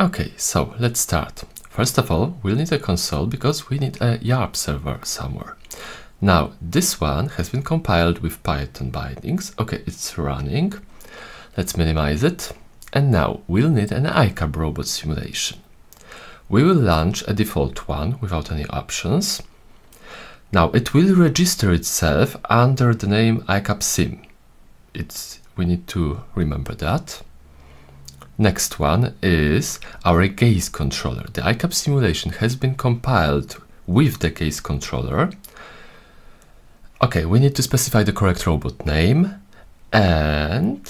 Okay, so let's start. First of all, we'll need a console because we need a YARP server somewhere. Now, this one has been compiled with Python bindings. Okay, it's running. Let's minimize it. And now we'll need an iCub robot simulation. We will launch a default one without any options. Now it will register itself under the name iCub sim. It's, we need to remember that. Next one is our gaze controller. The iCub simulation has been compiled with the gaze controller. Okay, we need to specify the correct robot name and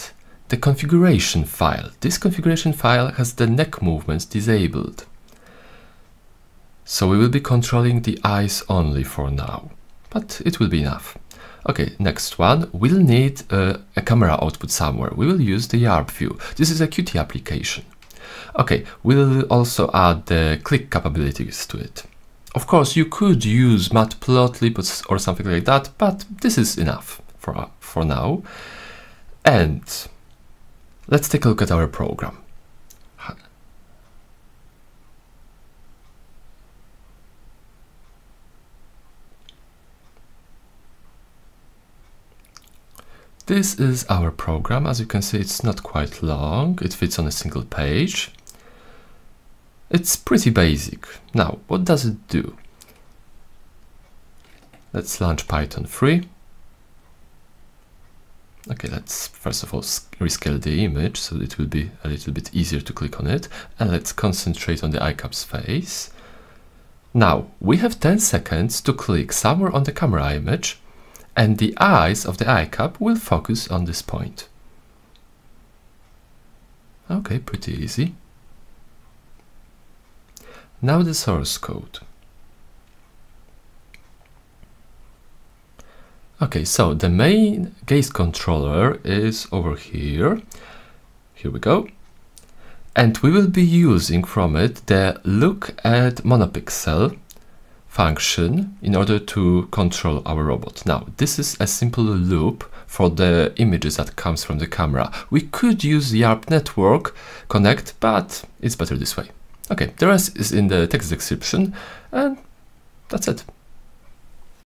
the configuration file. This configuration file has the neck movements disabled. So we will be controlling the eyes only for now, but it will be enough. Okay, next one, we'll need uh, a camera output somewhere. We will use the YARP view. This is a Qt application. Okay, we'll also add the click capabilities to it. Of course, you could use matplotlib or something like that, but this is enough for, for now. And let's take a look at our program. This is our program. As you can see, it's not quite long. It fits on a single page. It's pretty basic. Now, what does it do? Let's launch Python 3. Okay, let's first of all rescale the image so it will be a little bit easier to click on it. And let's concentrate on the iCub's face. Now, we have 10 seconds to click somewhere on the camera image and the eyes of the iCub will focus on this point. Okay, pretty easy. Now the source code. Okay, so the main gaze controller is over here. Here we go. And we will be using from it the lookAtMonoPixel function in order to control our robot. Now, this is a simple loop for the images that comes from the camera. We could use the YARP network connect, but it's better this way. Okay, the rest is in the text description, and that's it.